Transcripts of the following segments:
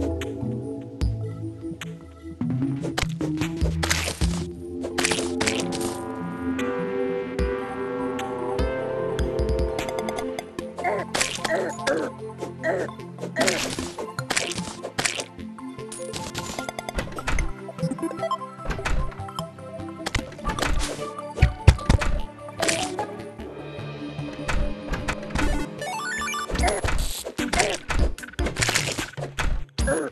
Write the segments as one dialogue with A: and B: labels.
A: Thank you. Sure.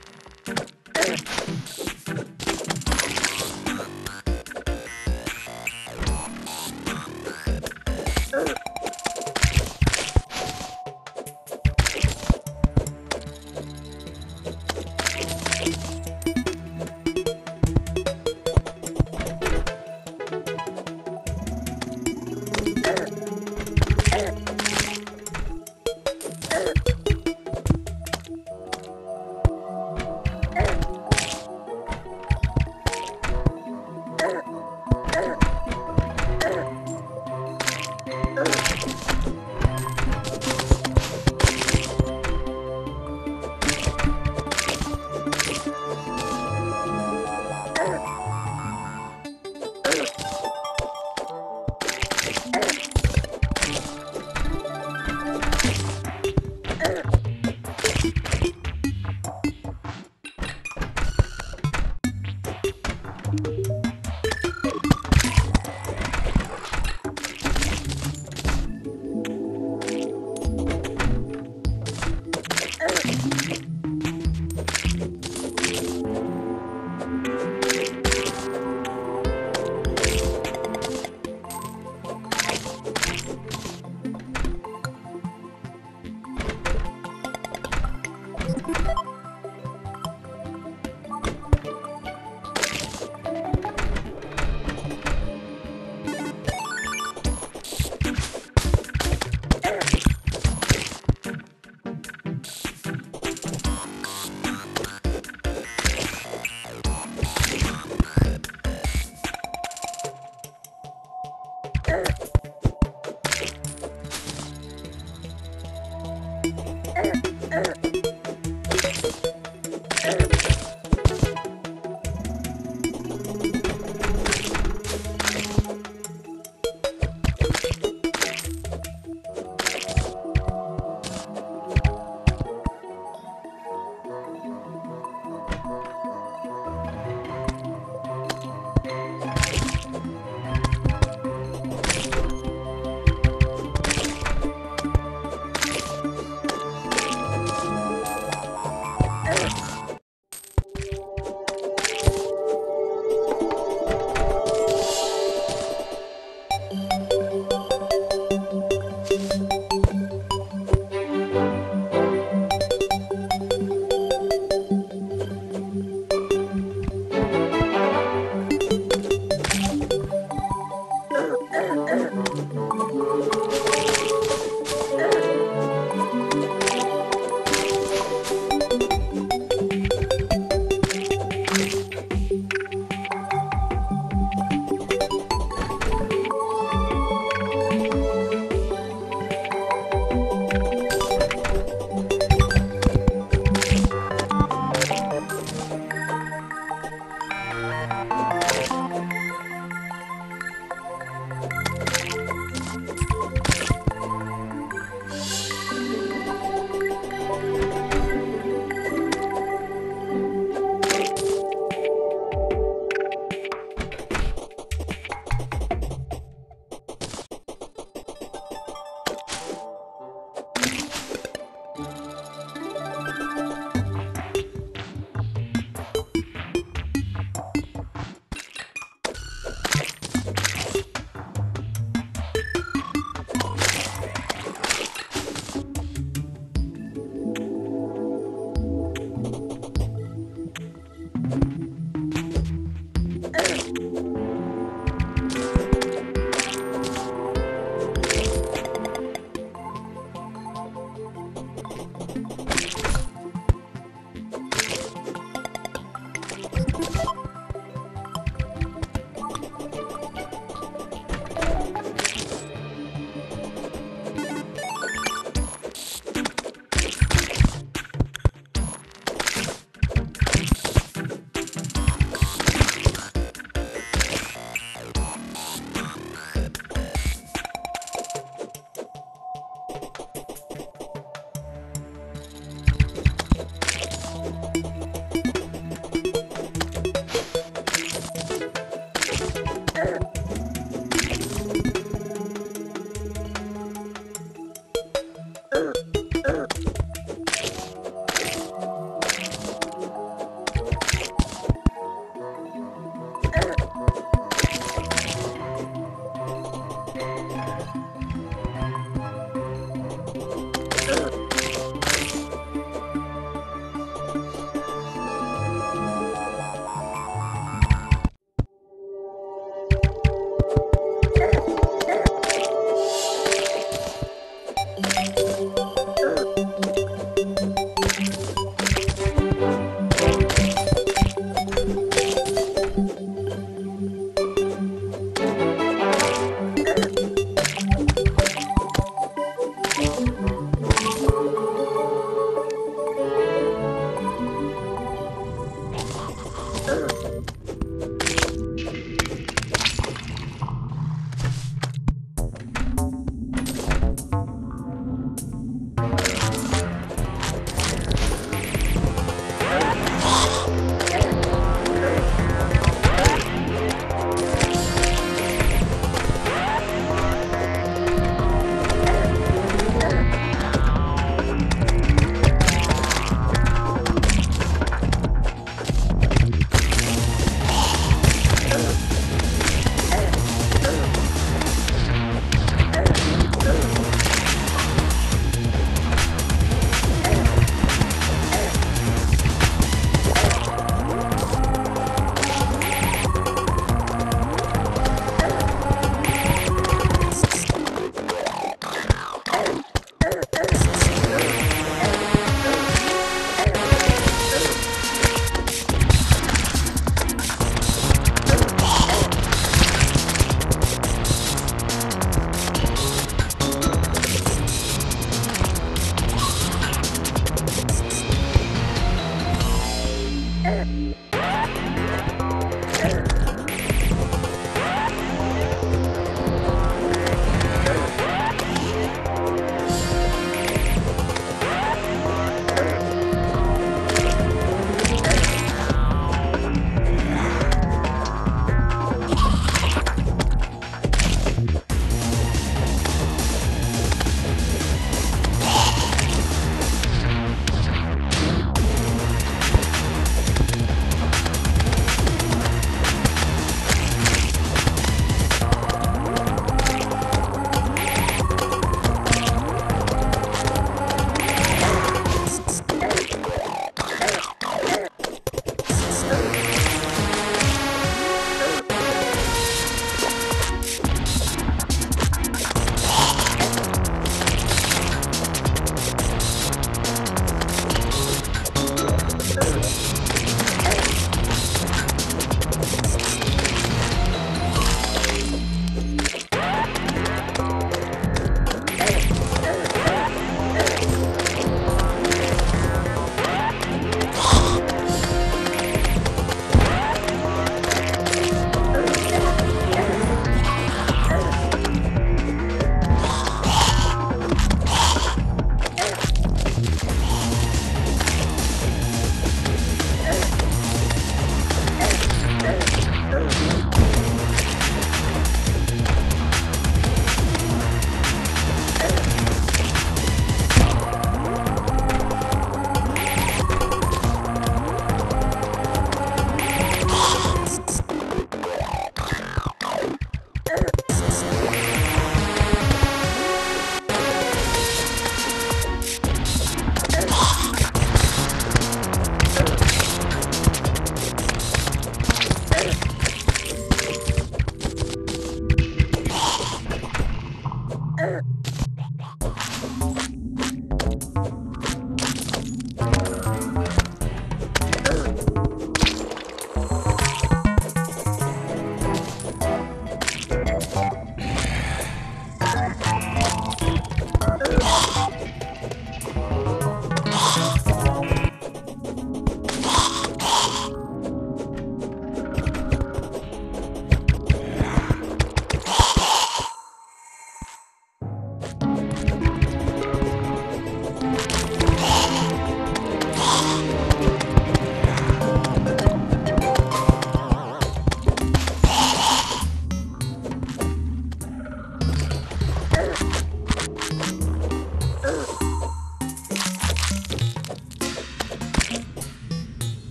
A: Uh, uh.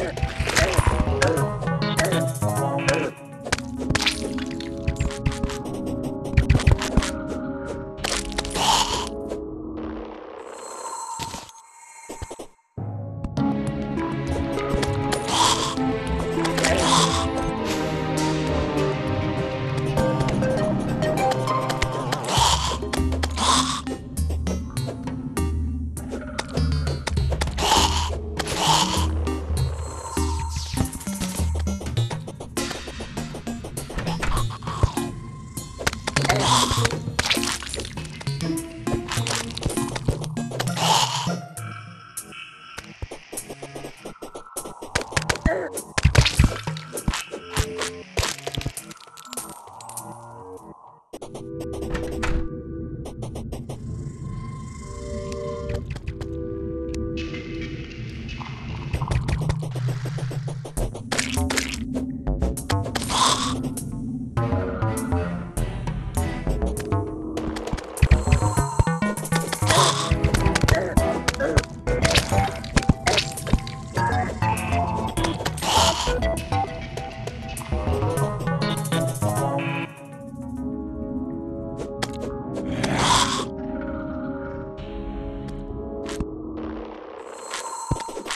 A: her.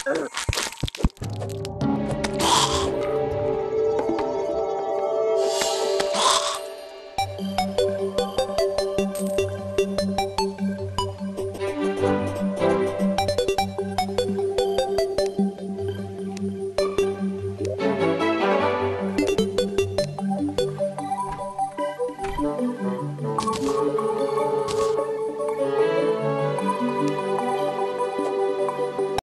A: earth.